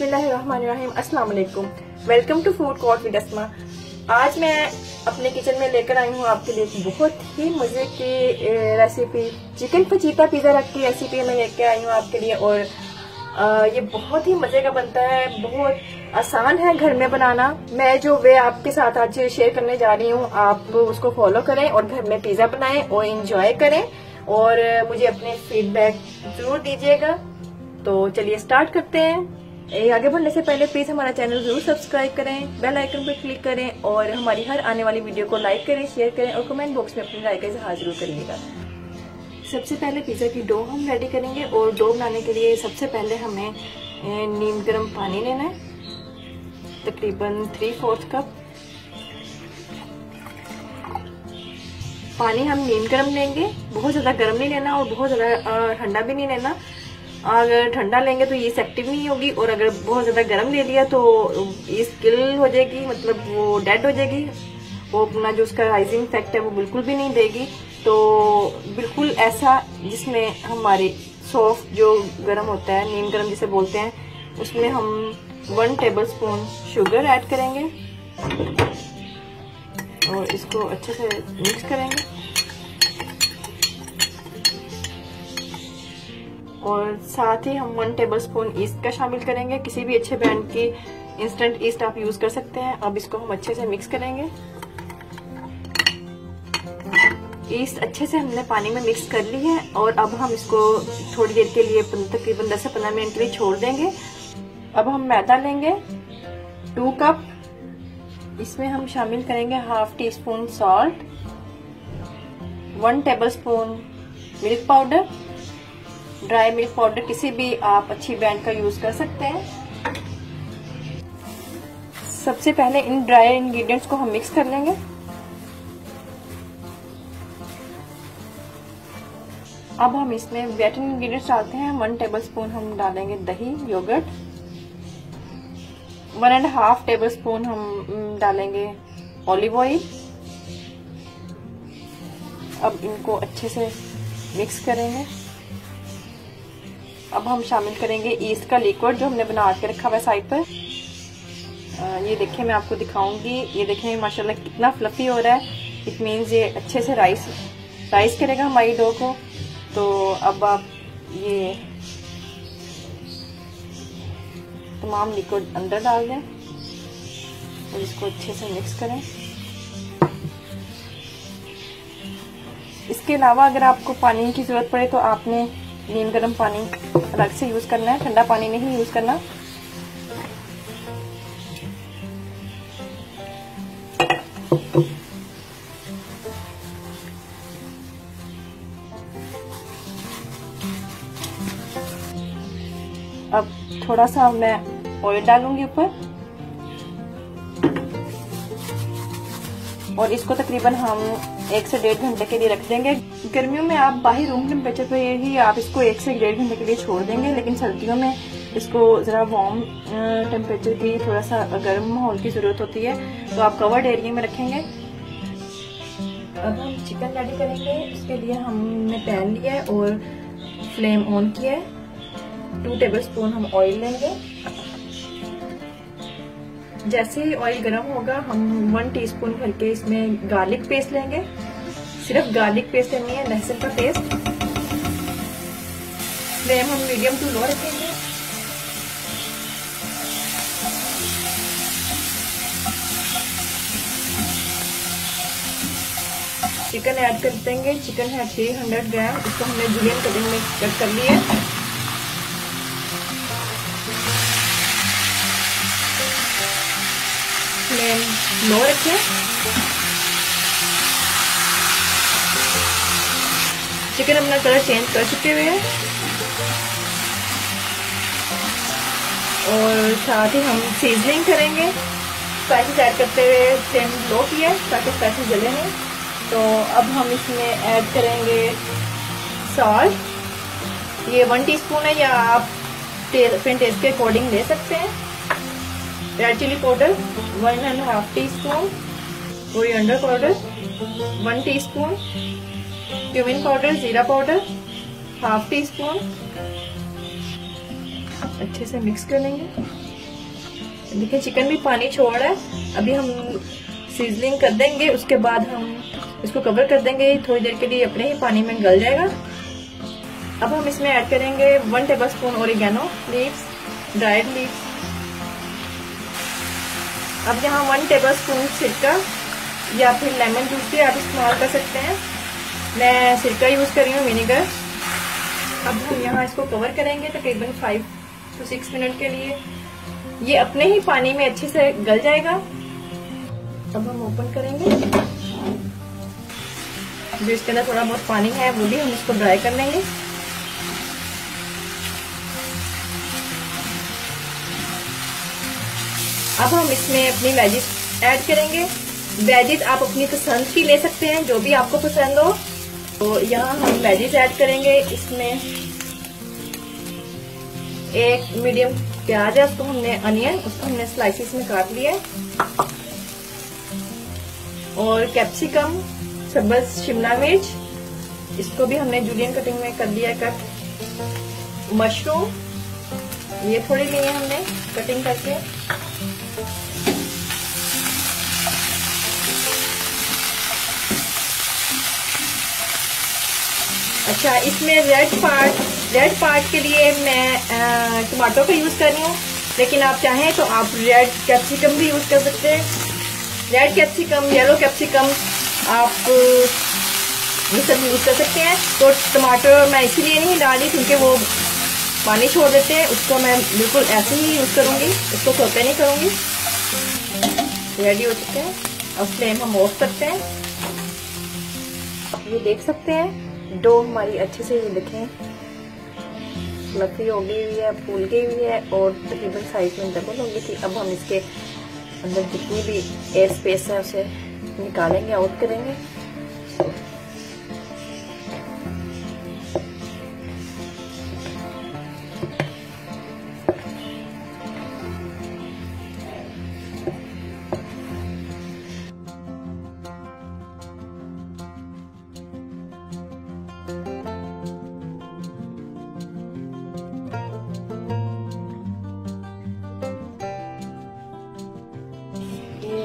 अस्सलाम welcome to food court with Asma आज मैं अपने किचन में लेकर आई हूँ आपके लिए एक बहुत ही मज़े की रेसिपी चिकन फचीता पिज़्ज़ा रख की रेसिपी मैं लेकर आई हूँ आपके लिए और ये बहुत ही मज़े का बनता है। बहुत आसान है घर में बनाना। मैं जो वे आपके साथ आज शेयर करने जा रही हूँ, आप उसको फॉलो करें और घर में पिज़्ज़ा बनाएँ और इंजॉय करें। और मुझे अपने फीडबैक ज़रूर दीजिएगा। तो चलिए स्टार्ट करते हैं। आगे बढ़ने से पहले प्लीज़ हमारा चैनल ज़रूर सब्सक्राइब करें बेल आइकन पर क्लिक करें और हमारी हर आने वाली वीडियो को लाइक करें शेयर करें और कमेंट बॉक्स में अपनी राय का इजहार ज़रूर करिएगा। सबसे पहले पिज्जा की डो हम रेडी करेंगे और डो बनाने के लिए सबसे पहले हमें नीम गर्म पानी लेना है, तकरीबन थ्री फोर्थ कप पानी हम नीम गर्म लेंगे, बहुत ज़्यादा गर्म नहीं लेना और बहुत ज़्यादा ठंडा भी नहीं लेना। अगर ठंडा लेंगे तो ये इफ़ेक्टिव नहीं होगी और अगर बहुत ज़्यादा गर्म ले लिया तो ये स्किल हो जाएगी मतलब वो डेड हो जाएगी। वो अपना जो उसका राइजिंग इफ़ेक्ट है वो बिल्कुल भी नहीं देगी। तो बिल्कुल ऐसा जिसमें हमारे सॉफ्ट जो गर्म होता है नीम गर्म जिसे बोलते हैं, उसमें हम one tablespoon sugar add करेंगे। और इसको अच्छे से मिक्स करेंगे। और साथ ही हम वन टेबल स्पून ईस्ट का शामिल करेंगे। किसी भी अच्छे ब्रांड की इंस्टेंट ईस्ट आप यूज़ कर सकते हैं। अब इसको हम अच्छे से मिक्स करेंगे। ईस्ट अच्छे से हमने पानी में मिक्स कर ली है और अब हम इसको थोड़ी देर के लिए तकरीबन दस से पंद्रह मिनट के लिए छोड़ देंगे। अब हम मैदा लेंगे। टू कप इसमें हम शामिल करेंगे half teaspoon salt one tablespoon milk powder dry milk powder किसी भी आप अच्छी ब्रांड का यूज़ कर सकते हैं। सबसे पहले इन ड्राई इंग्रेडिएंट्स को हम मिक्स कर लेंगे। अब हम इसमें वेट इंग्रेडिएंट्स डालते हैं। वन टेबल स्पून हम डालेंगे दही yogurt one and half tablespoon हम डालेंगे ऑलिव ऑयल अब इनको अच्छे से मिक्स करेंगे। अब हम शामिल करेंगे ईस्ट का लिक्विड जो हमने बना के रखा हुआ साइड पर। ये देखिए, मैं आपको दिखाऊँगी। ये देखें माशाल्लाह कितना फ्लफी हो रहा है। इट मीन्स ये अच्छे से राइस राइस करेगा हमारी डो को। तो अब आप ये तमाम लिक्विड अंदर डाल दें और इसको अच्छे से मिक्स करें। इसके अलावा अगर आपको पानी की ज़रूरत पड़े तो आपने नीम गर्म पानी अलग से यूज़ करना है, ठंडा पानी नहीं यूज़ करना। अब थोड़ा सा मैं ऑयल डालूँगी ऊपर। और इसको तकरीबन हम एक से डेढ़ घंटे के लिए रख देंगे। गर्मियों में आप बाहर रूम टेम्परेचर पे ही आप इसको एक से डेढ़ घंटे के लिए छोड़ देंगे, लेकिन सर्दियों में इसको ज़रा वार्म टेम्परेचर की थोड़ा सा गर्म माहौल की ज़रूरत होती है तो आप कवर्ड एरिया में रखेंगे। अब हम चिकन रेडी करेंगे। उसके लिए हमने पैन लिया है और फ्लेम ऑन किया है। टू टेबल स्पून हम ऑयल लेंगे। जैसे ही ऑयल गर्म होगा, हम वन टीस्पून भर के इसमें गार्लिक पेस्ट लेंगे। सिर्फ़ गार्लिक पेस्ट लेनी है, लहसुन का पेस्ट फ्लेम हम मीडियम टू लो रखेंगे। चिकन ऐड कर देंगे। चिकन है 300 ग्राम इसको हमने जुलियन कटिंग में कट कर लिया फ्लेम लो रखें। चिकन अपना कलर चेंज कर चुके हुए हैं। और साथ ही हम सीजनिंग करेंगे। स्पाइसेस ऐड करते हुए फ्लेम लो किया ताकि स्पाइसेस जले नहीं। तो अब हम इसमें ऐड करेंगे सॉल्ट ये वन टीस्पून है, या आप अपने टेस्ट के अकॉर्डिंग ले सकते हैं। Red chilli powder one and half teaspoon coriander powder one teaspoon cumin powder जीरा पाउडर हाफ़ टी स्पून अच्छे से मिक्स कर लेंगे। देखिए चिकन भी पानी छोड़ रहा है। अभी हम सीजनिंग कर देंगे, उसके बाद हम इसको कवर कर देंगे। थोड़ी देर के लिए अपने ही पानी में गल जाएगा। अब हम इसमें ऐड करेंगे one tablespoon oregano leaves dried leaves अब यहाँ वन टेबल स्पून सिरका या फिर लेमन जूस भी आप इस्तेमाल कर सकते हैं। मैं सिरका यूज़ कर रही हूँ विनेगर अब हम यहाँ इसको कवर करेंगे तकरीबन फाइव टू सिक्स मिनट के लिए। ये अपने ही पानी में अच्छे से गल जाएगा। अब हम ओपन करेंगे। जो इसके अंदर थोड़ा बहुत पानी है, वो भी हम इसको ड्राई कर लेंगे। अब हम इसमें अपनी वेजिस ऐड करेंगे। वेजिस आप अपनी पसंद की ले सकते हैं, जो भी आपको पसंद हो। तो यहाँ हम वेजिस ऐड करेंगे। इसमें एक मीडियम प्याज है, उसको हमने अनियन, उसको हमने स्लाइसिस में काट लिया और कैप्सिकम सबज शिमला मिर्च, इसको भी हमने जूलियन कटिंग में कर दिया कट। मशरूम, ये थोड़ी लिए हमने कटिंग करके। अच्छा इसमें रेड पार्ट रेड पार्ट के लिए मैं टमाटो का यूज़ कर रही हूँ। लेकिन आप चाहें तो आप रेड कैप्सिकम भी यूज़ कर सकते हैं। रेड कैप्सिकम येलो कैप्सिकम आप, ये सब यूज़ कर सकते हैं। तो टमाटर मैं इसीलिए नहीं डाली क्योंकि वो पानी छोड़ देते हैं। उसको मैं बिल्कुल ऐसे ही यूज़ करूँगी। उसको सोते नहीं करूँगी। रेडी हो चुके हैं। अब फ्लेम हम ऑफ़ करते हैं। ये देख सकते हैं। डो हमारी अच्छे से ये दिखें। फ्लफी हो गई हुई है, फूल गई हुई है और तकरीबन साइज़ में डबल हो गई थी। अब हम इसके अंदर जितनी भी एयर स्पेस है उसे निकालेंगे आउट करेंगे।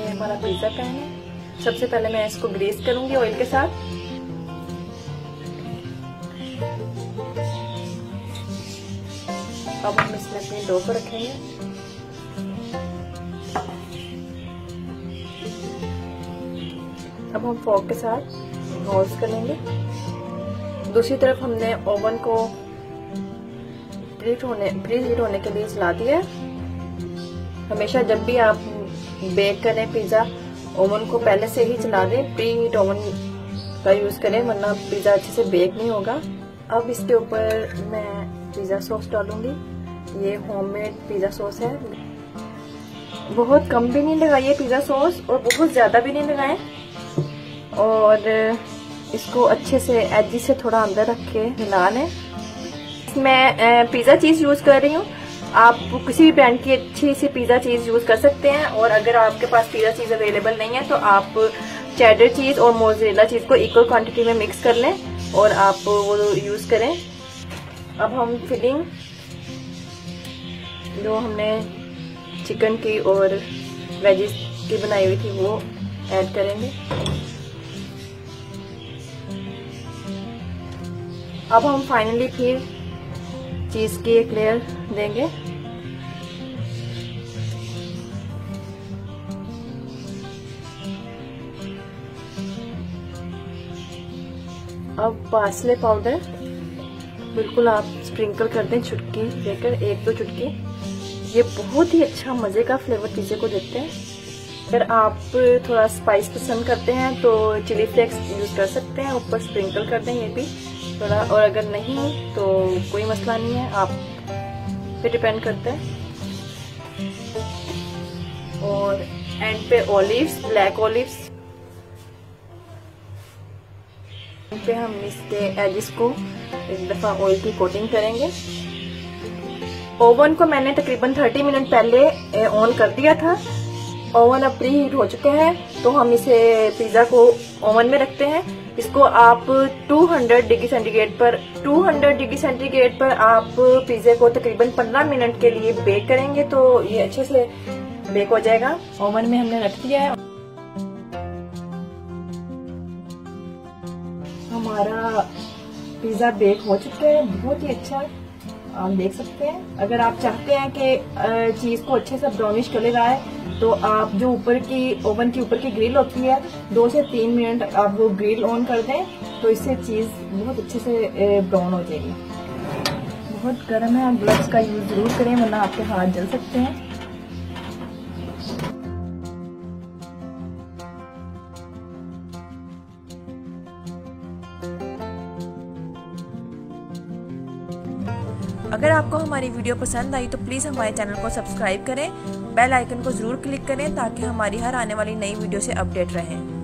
हमारा पिज़्ज़ा पैन है। सबसे पहले मैं इसको ग्रेस करूँगी ऑयल के साथ। अब हम इसमें अपने डो को रखेंगे। अब हम फॉक के साथ रोल्स कर लेंगे दूसरी तरफ़ हमने ओवन को प्रीट होने प्री हीट होने के लिए चला दिया हमेशा जब भी आप बेक करें पिज़्ज़ा ओवन को पहले से ही चला दें प्री हीट ओवन का यूज़ करें, वरना पिज़्ज़ा अच्छे से बेक नहीं होगा। अब इसके ऊपर मैं पिज़्ज़ा सॉस डालूँगी। ये होममेड पिज़्ज़ा सॉस है। बहुत कम भी नहीं लगाइए पिज़्ज़ा सॉस और बहुत ज़्यादा भी नहीं लगाएँ। और इसको अच्छे से एजी से थोड़ा अंदर रख के हिला लें मैं पिज़्ज़ा चीज़ यूज़ कर रही हूँ। आप किसी भी ब्रांड की अच्छी सी पिज़्ज़ा चीज़ यूज़ कर सकते हैं और अगर आपके पास पिज़्ज़ा चीज़ अवेलेबल नहीं है तो आप चैडर चीज़ और मोजरेला चीज़ को इक्वल क्वांटिटी में मिक्स कर लें और आप वो यूज़ करें। अब हम फिलिंग जो हमने चिकन की और वेजिस की बनाई हुई थी, वो ऐड करेंगे। अब हम फाइनली फिर चीज़ की एक लेयर देंगे। अब पासले पाउडर बिल्कुल आप स्प्रिंकल कर दें चुटकी देकर एक दो चुटकी। ये बहुत ही अच्छा मज़े का फ्लेवर चीज़ें को देते हैं। अगर आप थोड़ा स्पाइस पसंद करते हैं तो चिली फ्लेक्स यूज़ कर सकते हैं, ऊपर स्प्रिंकल कर दें ये भी। थोड़ा, और अगर नहीं तो कोई मसला नहीं है, आप पे डिपेंड करता है। और एंड पे ओलिव्स ब्लैक ओलिव्स पे हम इसके एजिस को एक दफ़ा ऑयल की कोटिंग करेंगे। ओवन को मैंने तकरीबन 30 मिनट पहले ऑन कर दिया था। ओवन अब प्री हीट हो चुके हैं तो हम इसे पिज़्ज़ा को ओवन में रखते हैं। इसको आप 200 डिग्री सेंटीग्रेड पर 200 डिग्री सेंटीग्रेड पर आप पिज्जे को तकरीबन 15 मिनट के लिए बेक करेंगे तो ये अच्छे से बेक हो जाएगा। ओवन में हमने रख दिया है। हमारा पिज़्ज़ा बेक हो चुका है बहुत ही अच्छा। आप देख सकते हैं। अगर आप चाहते हैं कि चीज़ को अच्छे से ब्राउनिश कलर आए तो आप जो ऊपर की, ओवन की ऊपर की ग्रिल होती है, दो से तीन मिनट आप वो ग्रिल ऑन कर दें तो इससे चीज़ बहुत अच्छे से ब्राउन हो जाएगी। बहुत गर्म है, आप ग्लव्स का यूज़ ज़रूर करें, वरना आपके हाथ जल सकते हैं। अगर आपको हमारी वीडियो पसंद आई तो प्लीज़ हमारे चैनल को सब्सक्राइब करें, बेल आइकन को ज़रूर क्लिक करें ताकि हमारी हर आने वाली नई वीडियो से अपडेट रहें।